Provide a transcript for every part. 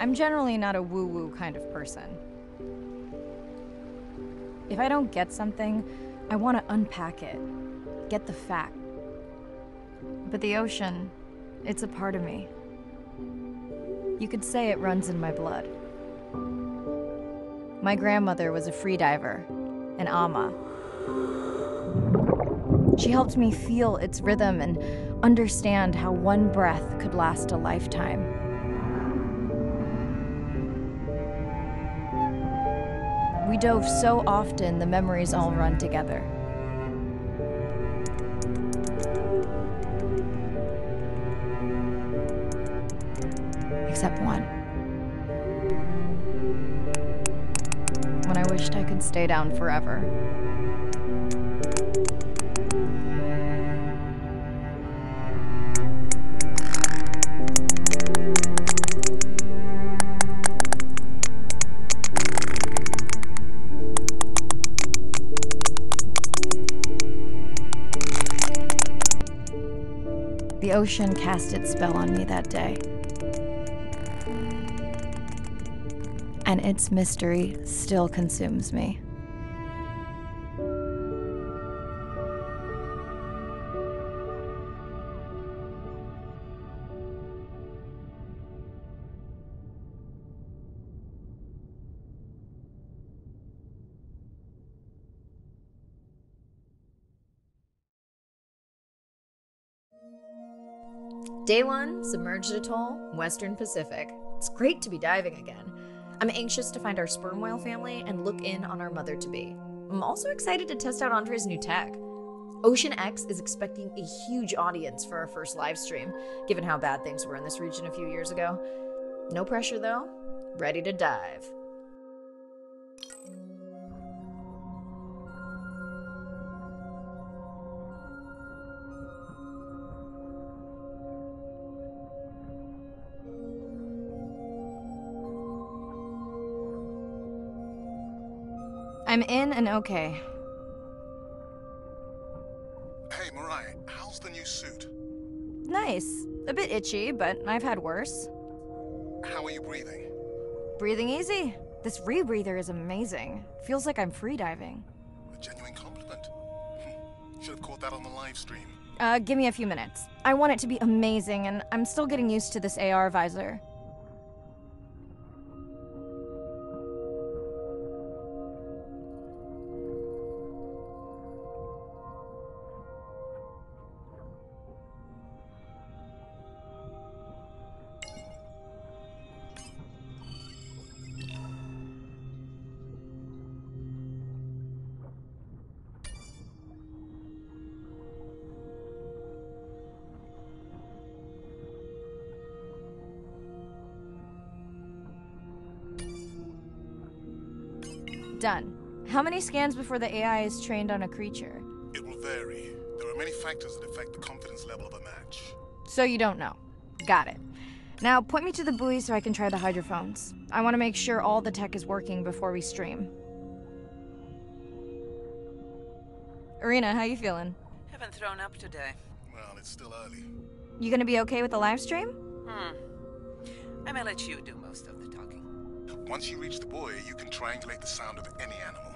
I'm generally not a woo woo kind of person. If I don't get something, I want to unpack it, get the fact. But the ocean, it's a part of me. You could say it runs in my blood. My grandmother was a freediver, an ama. She helped me feel its rhythm and understand how one breath could last a lifetime. We dove so often, the memories all run together. Stay down forever. The ocean cast its spell on me that day. And its mystery still consumes me. Day one, submerged atoll, Western Pacific. It's great to be diving again. I'm anxious to find our sperm whale family and look in on our mother to be. I'm also excited to test out Andre's new tech. OceanX is expecting a huge audience for our first live stream, given how bad things were in this region a few years ago. No pressure though, ready to dive. I'm in and okay. Hey, Mirai, how's the new suit? Nice. A bit itchy, but I've had worse. How are you breathing? Breathing easy. This rebreather is amazing. Feels like I'm freediving. A genuine compliment. Should have caught that on the live stream. Uh, give me a few minutes. I want it to be amazing, and I'm still getting used to this AR visor. Done. How many scans before the AI is trained on a creature? It will vary. There are many factors that affect the confidence level of a match. So you don't know. Got it. Now point me to the buoy so I can try the hydrophones. I want to make sure all the tech is working before we stream. Irina, how you feeling? Haven't thrown up today. Well, it's still early. You gonna be okay with the live stream? Hmm. I may let you do most of the talking. Once you reach the buoy, you can triangulate the sound of any animal.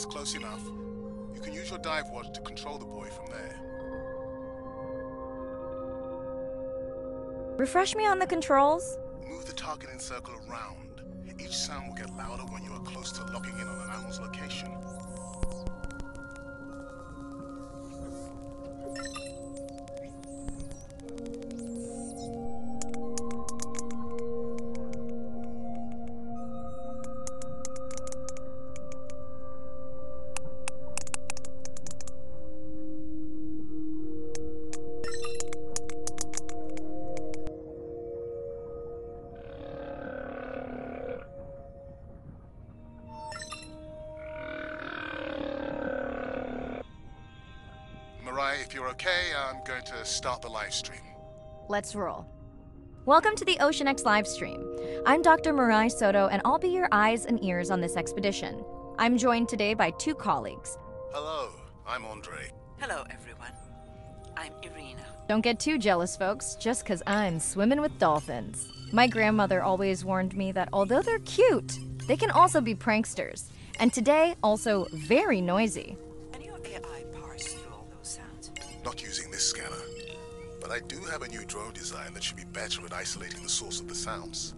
That's close enough. You can use your dive watch to control the buoy from there. Refresh me on the controls? Move the targeting circle around. Each sound will get louder when you are close to locking in on an animal's location. Mirai, if you're okay, I'm going to start the live stream. Let's roll. Welcome to the OceanX X live stream. I'm Dr. Mirai Soto, and I'll be your eyes and ears on this expedition. I'm joined today by two colleagues. Hello, I'm Andre. Hello, everyone. I'm Irina. Don't get too jealous, folks, just because I'm swimming with dolphins. My grandmother always warned me that although they're cute, they can also be pranksters. And today, also very noisy. But I do have a new drone design that should be better at isolating the source of the sounds.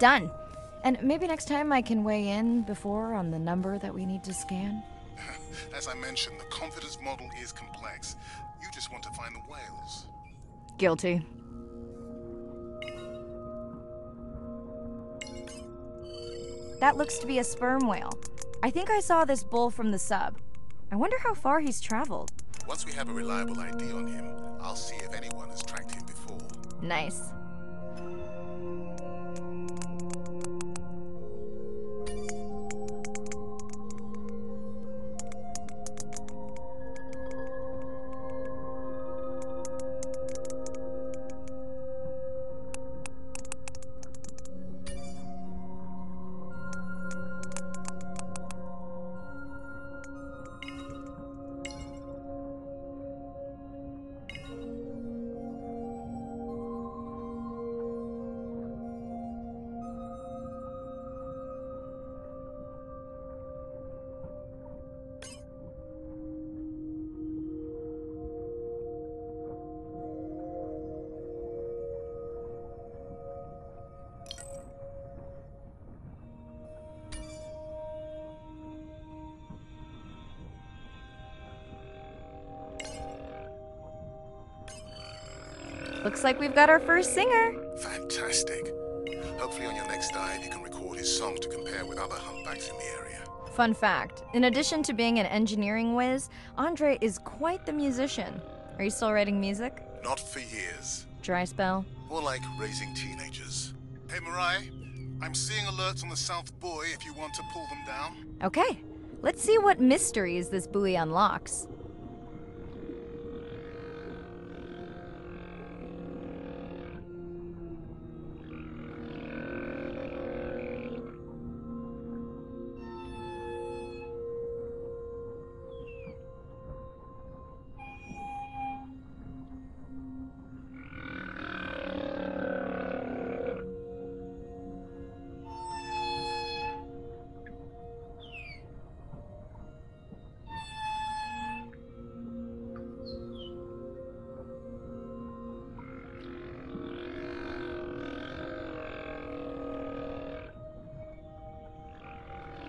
Done. And maybe next time I can weigh in before on the number that we need to scan. As I mentioned, the confidence model is complex. You just want to find the whales. Guilty. That looks to be a sperm whale. I think I saw this bull from the sub. I wonder how far he's traveled. Once we have a reliable ID on him, I'll see if anyone has tracked him before. Nice. Looks like we've got our first singer. Fantastic. Hopefully on your next dive you can record his song to compare with other humpbacks in the area. Fun fact in addition to being an engineering whiz, Andre is quite the musician. Are you still writing music? Not for years. Dry spell? More like raising teenagers. Hey Mirai, I'm seeing alerts on the South Buoy if you want to pull them down. Okay, let's see what mysteries this buoy unlocks.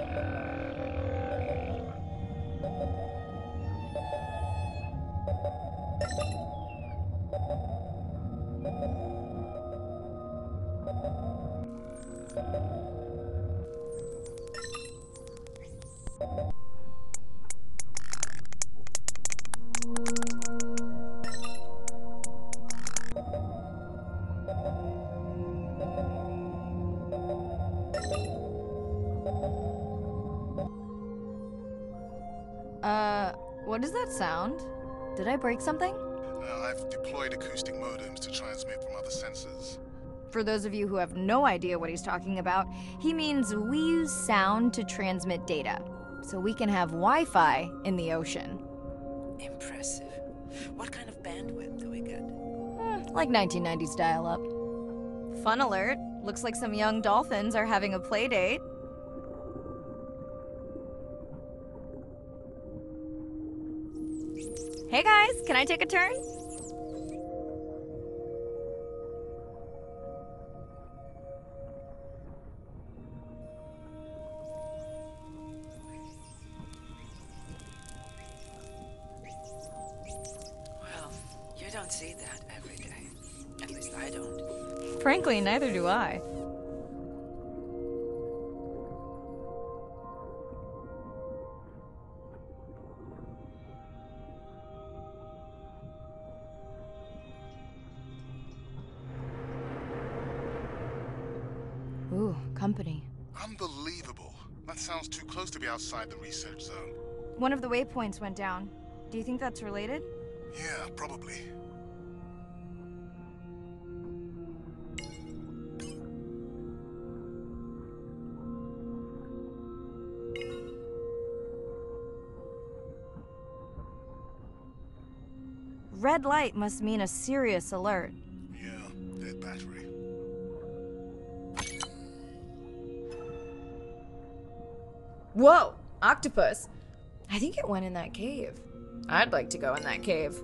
Yeah. Uh, what does that sound? Did I break something? Uh, I've deployed acoustic modems to transmit from other sensors. For those of you who have no idea what he's talking about, he means we use sound to transmit data. So we can have Wi Fi in the ocean. Impressive. What kind of bandwidth do we get? Hmm, like 1990s dial up. Fun alert. Looks like some young dolphins are having a play date. Hey guys, can I take a turn? Well, you don't see that every day. At least I don't. Frankly, neither do I. Ooh, company. Unbelievable. That sounds too close to be outside the research zone. One of the waypoints went down. Do you think that's related? Yeah, probably. Red light must mean a serious alert. Whoa! Octopus! I think it went in that cave. I'd like to go in that cave.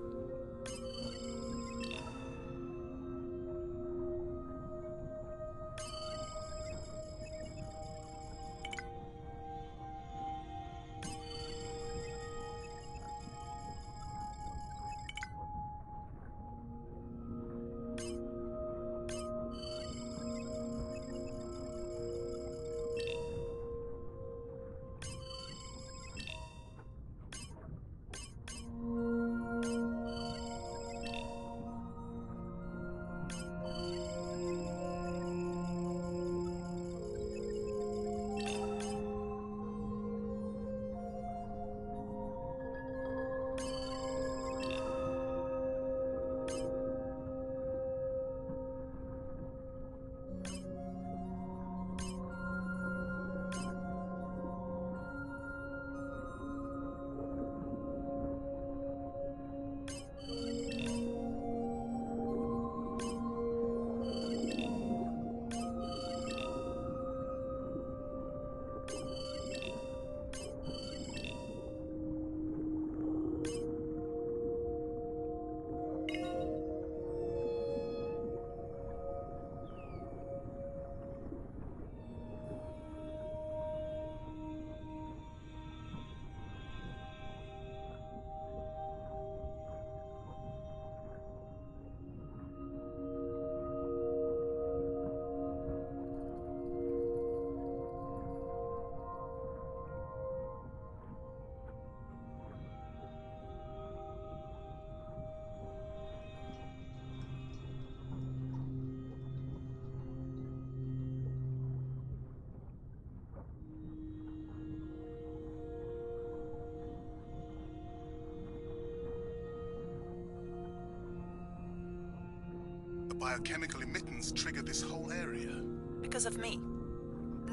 Biochemical emittance triggered this whole area. Because of me.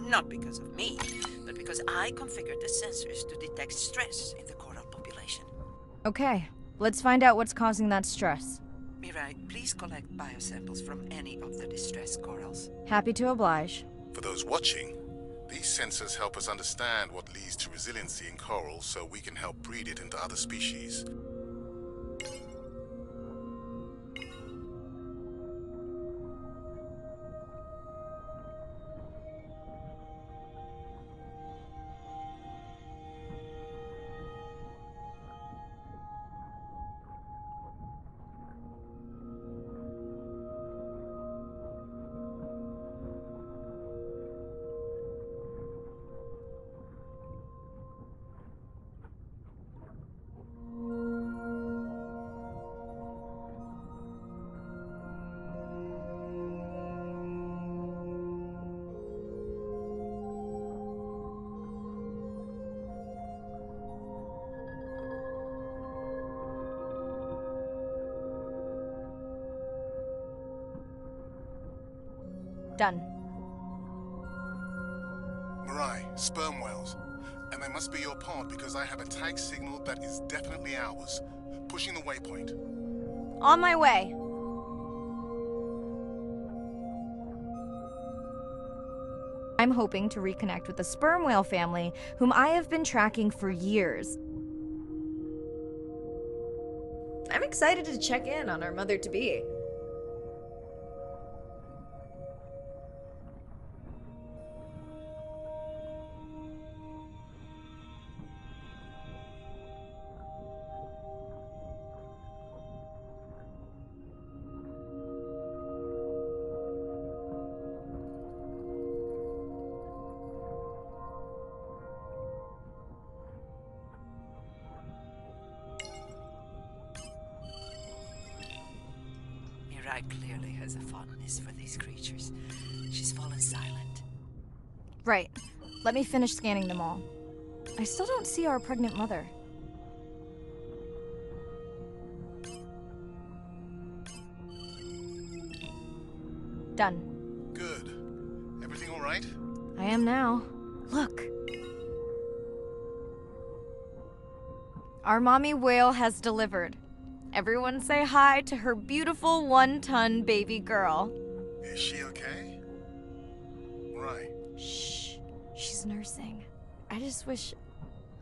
Not because of me, but because I configured the sensors to detect stress in the coral population. Okay, let's find out what's causing that stress. Mirai, please collect biosamples from any of the distressed corals. Happy to oblige. For those watching, these sensors help us understand what leads to resiliency in coral so we can help breed it into other species. Done. Mirai, sperm whales. And they must be your pod because I have a tag signal that is definitely ours. Pushing the waypoint. On my way. I'm hoping to reconnect with the sperm whale family, whom I have been tracking for years. I'm excited to check in on our mother to be. Sky clearly has a fondness for these creatures. She's fallen silent. Right. Let me finish scanning them all. I still don't see our pregnant mother. Done. Good. Everything all right? I am now. Look. Our mommy whale has delivered. Everyone say hi to her beautiful one ton baby girl. Is she okay? Right. Shh. She's nursing. I just wish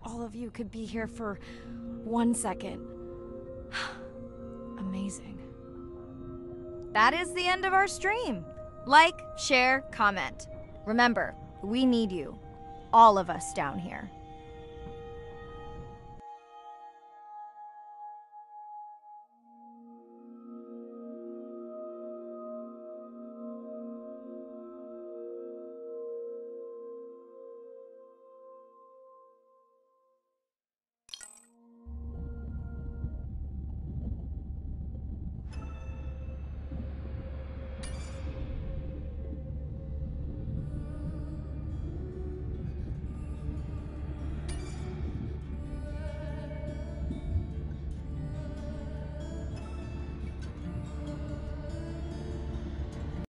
all of you could be here for one second. Amazing. That is the end of our stream. Like, share, comment. Remember, we need you. All of us down here.